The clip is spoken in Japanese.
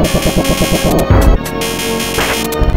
ポポポポポポ